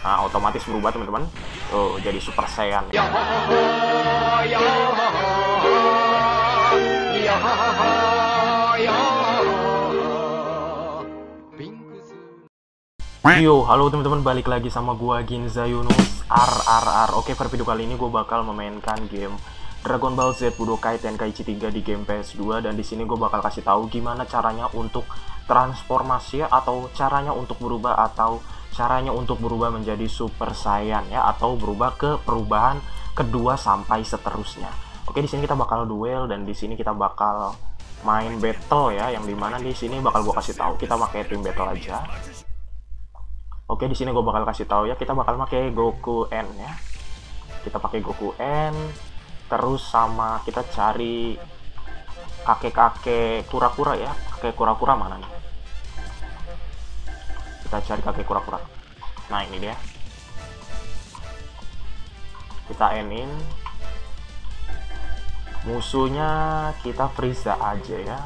nah otomatis berubah teman-teman. Tuh jadi super saiyan. Yo, halo teman-teman, balik lagi sama gua Ginza Yunus RRR. Oke, per video kali ini gue bakal memainkan game Dragon Ball Z Budokai Tenkaichi 3 di game PS2 dan di sini gue bakal kasih tahu gimana caranya untuk transformasi atau caranya untuk berubah atau caranya untuk berubah menjadi Super Saiyan ya atau berubah ke perubahan kedua sampai seterusnya. Oke, di sini kita bakal duel dan di sini kita bakal main battle ya yang di mana di sini bakal gue kasih tahu kita pakai tim battle aja Oke, di sini gue bakal kasih tahu ya, kita bakal pakai Goku N ya. Kita pakai Goku N, terus sama kita cari kakek-kakek kura-kura ya. Kakek kura-kura mana nih? Kita cari kakek kura-kura. Nah, ini dia. Kita N-in. Musuhnya kita Frieza aja ya.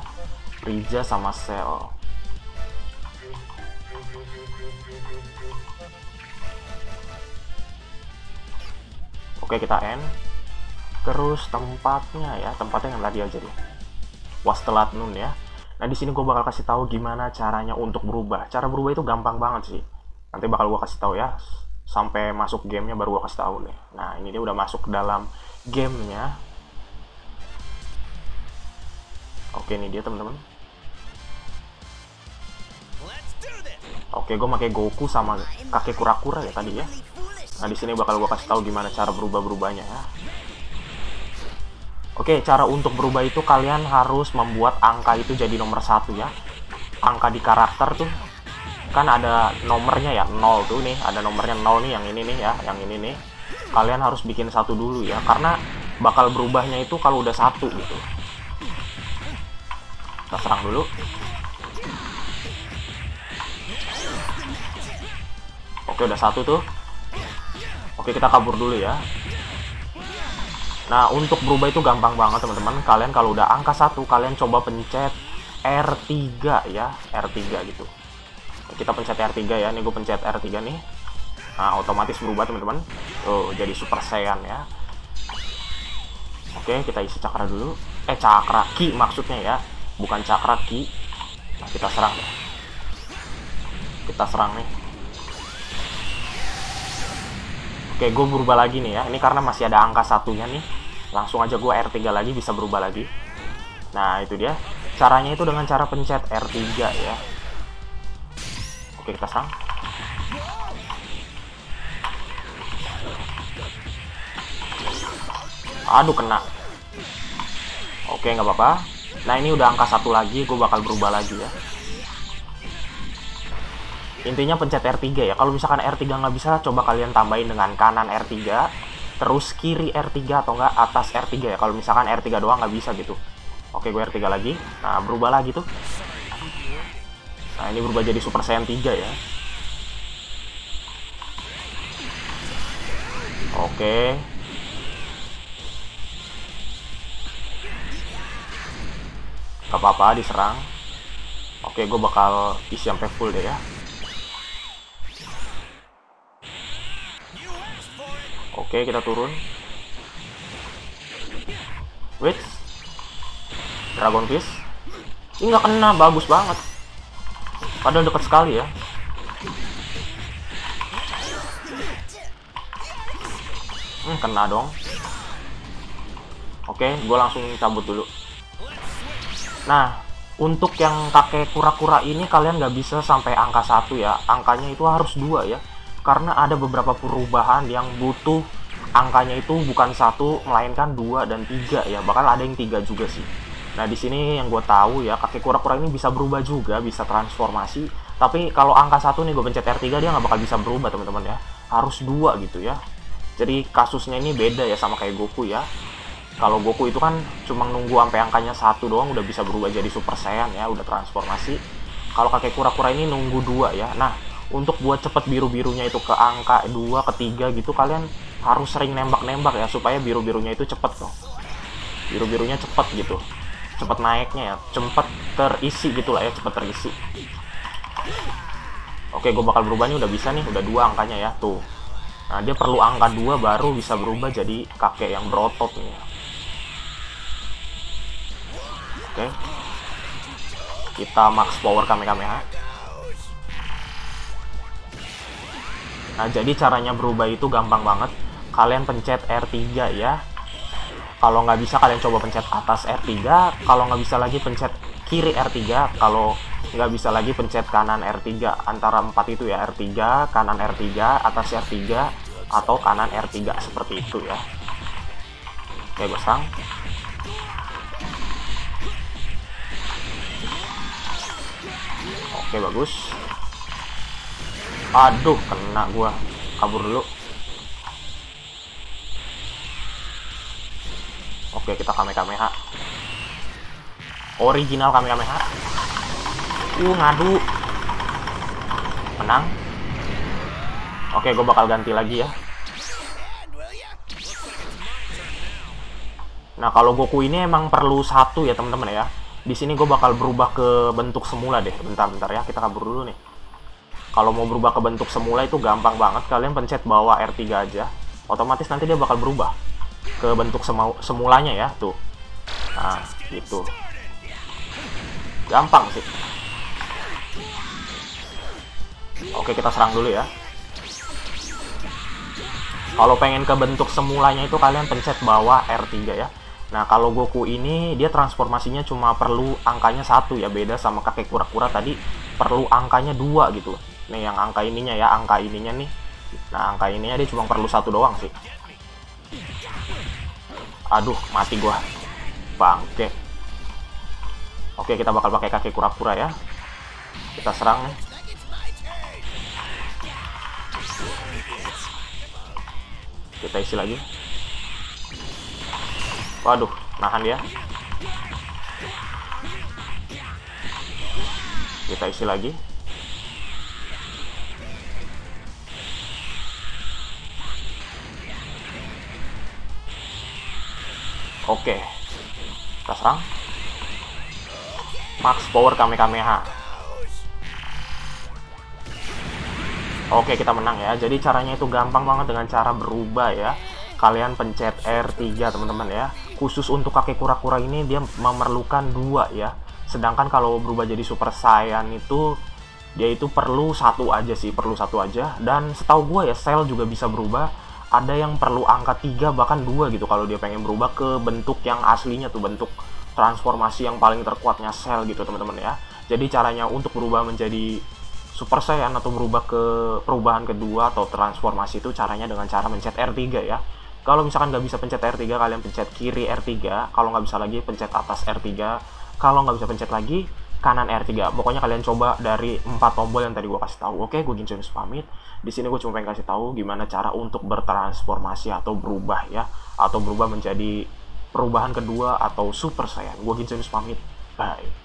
Frieza sama Cell. Oke kita N terus tempatnya ya tempatnya yang tadi aja deh Wastelat Nun ya. Nah di sini gue bakal kasih tahu gimana caranya untuk berubah. Cara berubah itu gampang banget sih. Nanti bakal gue kasih tahu ya. Sampai masuk gamenya baru gue kasih tahu nih. Nah ini dia udah masuk ke dalam gamenya. Oke ini dia teman-teman. Oke gue pakai Goku sama kakek kura-kura ya tadi ya. Nah, di sini bakal gue kasih tahu gimana cara berubah-berubahnya ya. Oke, cara untuk berubah itu kalian harus membuat angka itu jadi nomor satu ya. Angka di karakter tuh kan ada nomornya ya, 0 tuh nih, ada nomornya 0 nih yang ini nih ya, yang ini nih. Kalian harus bikin satu dulu ya, karena bakal berubahnya itu kalau udah satu gitu. Kita serang dulu. Oke, udah satu tuh. Oke kita kabur dulu ya Nah untuk berubah itu gampang banget teman-teman. Kalian kalau udah angka satu kalian coba pencet R3 ya R3 gitu. Kita pencet R3 ya Ini gue pencet R3 nih. Nah otomatis berubah teman-teman. Tuh jadi super saiyan ya. Oke kita isi cakra dulu. Eh cakra ki maksudnya ya Bukan cakra ki. Nah kita serang. Kita serang nih Oke, gue berubah lagi nih ya. Ini karena masih ada angka satunya nih. Langsung aja gue R3 lagi bisa berubah lagi. Nah, itu dia. Caranya itu dengan cara pencet R3 ya. Oke, kita serang. Aduh, kena. Oke, nggak apa-apa. Nah, ini udah angka satu lagi. Gue bakal berubah lagi ya intinya pencet R3 ya. Kalau misalkan R3 nggak bisa coba kalian tambahin dengan kanan R3 terus kiri R3 atau enggak atas R3 ya. Kalau misalkan R3 doang nggak bisa gitu. Oke gue R3 lagi. Nah berubah lagi tuh. Nah ini berubah jadi Super Saiyan 3 ya. Oke. Gak apa-apa diserang. Oke gue bakal isi sampai full deh ya Oke, kita turun. Wait. Dragon Fish. Ini nggak kena, bagus banget. Padahal dekat sekali ya. Hmm, kena dong. Oke, gue langsung cabut dulu. Nah, untuk yang kakek kura-kura ini kalian nggak bisa sampai angka satu ya. Angkanya itu harus dua ya karena ada beberapa perubahan yang butuh angkanya itu bukan satu melainkan dua dan tiga ya. Bahkan ada yang tiga juga sih. Nah di sini yang gue tahu ya kakek kura-kura ini bisa berubah juga bisa transformasi. Tapi kalau angka satu nih gue pencet R3 dia nggak bakal bisa berubah teman-teman ya. Harus dua gitu ya. Jadi kasusnya ini beda ya sama kayak Goku ya. Kalau Goku itu kan cuma nunggu sampai angkanya satu doang udah bisa berubah jadi Super Saiyan ya udah transformasi. Kalau kakek kura-kura ini nunggu dua ya. Nah untuk buat cepet biru-birunya itu ke angka 2, ke 3 gitu kalian harus sering nembak-nembak ya supaya biru-birunya itu cepet tuh. Biru-birunya cepet gitu. Cepet naiknya ya cepet terisi gitu lah ya cepet terisi. Oke gue bakal berubah nih udah bisa nih udah dua angkanya ya tuh. Nah dia perlu angka dua baru bisa berubah jadi kakek yang berotot nih. Oke. Kita max power kamehameha nah jadi caranya berubah itu gampang banget. Kalian pencet R3 ya. Kalau nggak bisa kalian coba pencet atas R3 kalau nggak bisa lagi pencet kiri R3 kalau nggak bisa lagi pencet kanan R3 antara empat itu ya R3 kanan R3 atas R3 atau kanan R3 seperti itu ya. Oke gue sang oke bagus aduh kena gua kabur dulu Oke, kita Kamehameha. Original Kamehameha. Uh, ngadu. Menang. Oke, gue bakal ganti lagi ya. Nah, kalau Goku ini emang perlu satu ya, teman-teman ya. Di sini gue bakal berubah ke bentuk semula deh. Bentar-bentar ya, kita kabur dulu nih. Kalau mau berubah ke bentuk semula itu gampang banget. Kalian pencet bawah R3 aja. Otomatis nanti dia bakal berubah ke bentuk semu semulanya ya tuh nah gitu gampang sih oke kita serang dulu ya kalau pengen ke bentuk semulanya itu kalian pencet bawah R3 ya Nah kalau Goku ini dia transformasinya cuma perlu angkanya satu ya beda sama kakek kura-kura tadi perlu angkanya dua gitu. Nih yang angka ininya ya angka ininya nih. Nah angka ininya dia cuma perlu satu doang sih. Aduh, mati gua. Bangke. Oke, kita bakal pakai kaki kura-kura ya. Kita serang nih. Kita isi lagi. Waduh, nahan dia. Kita isi lagi. Oke. Kita serang. Max power Kamehameha. Oke, kita menang ya. Jadi caranya itu gampang banget dengan cara berubah ya. Kalian pencet R3 teman-teman ya. Khusus untuk kakek kura-kura ini dia memerlukan dua ya. Sedangkan kalau berubah jadi Super Saiyan itu dia itu perlu satu aja sih, perlu satu aja. Dan setahu gue ya, Cell juga bisa berubah ada yang perlu angka 3 bahkan dua gitu kalau dia pengen berubah ke bentuk yang aslinya tuh bentuk transformasi yang paling terkuatnya sel gitu teman-teman ya. Jadi caranya untuk berubah menjadi Super Saiyan atau berubah ke perubahan kedua atau transformasi itu caranya dengan cara mencet R3 ya. Kalau misalkan nggak bisa pencet R3 kalian pencet kiri R3 kalau nggak bisa lagi pencet atas R3 kalau nggak bisa pencet lagi kanan R3. Pokoknya kalian coba dari empat tombol yang tadi gue kasih tahu. Oke, gue Ginjonius pamit. Di sini gue cuma pengen kasih tahu gimana cara untuk bertransformasi atau berubah ya, atau berubah menjadi perubahan kedua atau super saiyan. Gue Ginjonius pamit. Bye.